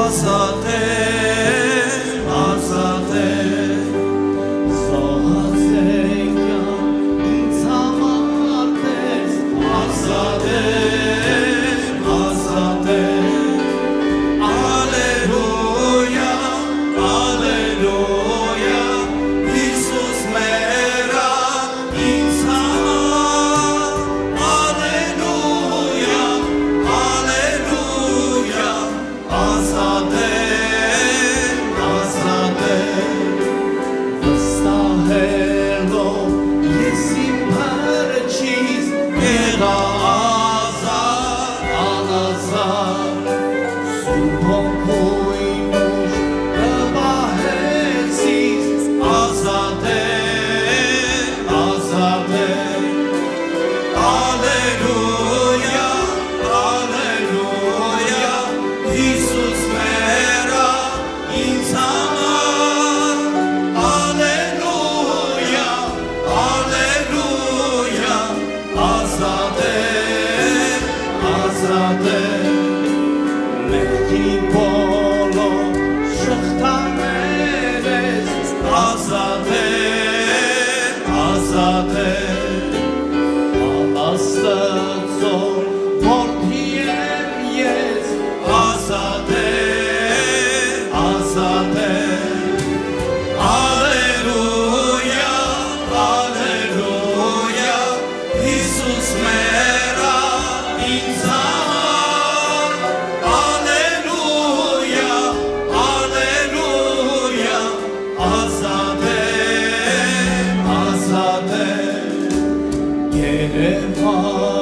Ազատ է Աստծո 蝶恋花